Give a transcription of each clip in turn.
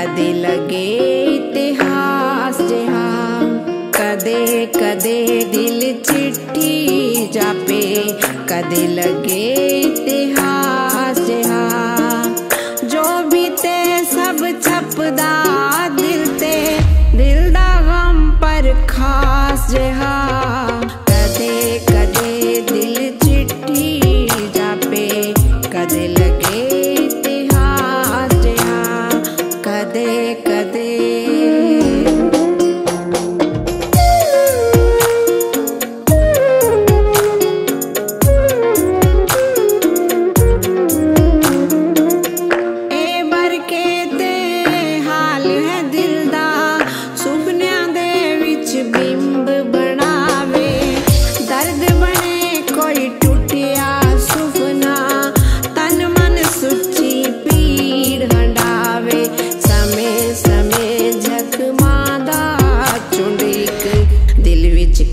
ਕਦੇ ਲਗੇ ਇਤਿਹਾਸ ਜਹਾਂ, ਕਦੇ ਕਦੇ ਦਿਲ ਚਿੱਠੀ ਜਾਪੇ, ਕਦੇ ਲਗੇ ਇਤਿਹਾਸ ਜਹਾਂ। ਜੋ ਬੀਤੇ ਸਭ ਛਪਦਾ ਦਿਲ ਤੇ, ਦਿਲ ਦਾ ਗਮ ਪਰ ਖਾਸ ਜਹਾਂ। ਕਦੇ ਕਦੇ ਦਿਲ ਚਿੱਠੀ ਜਾਪੇ, ਕਦੇ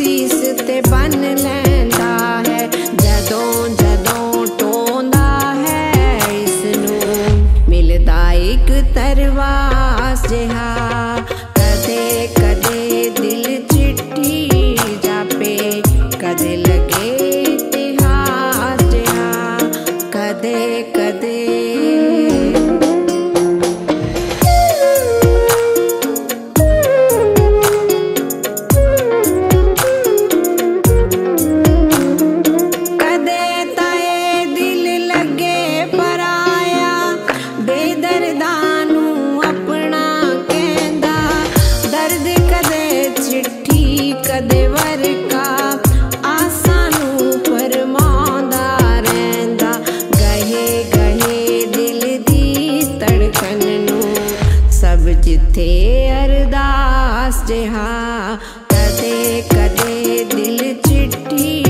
ਸੀਸ ਤੇ ਬੰਨ ਲੈਂਦਾ ਹੈ। ਜਦੋਂ ਜਦੋਂ ਟੋਂਦਾ ਹੈ, ਇਸ ਨੂੰ ਮਿਲਦਾ ਇੱਕ ਤਰਵਾਸ ਜਿਹਾ। جٿي ارداس جها ڪڏهن ڪڏهن دل چٺي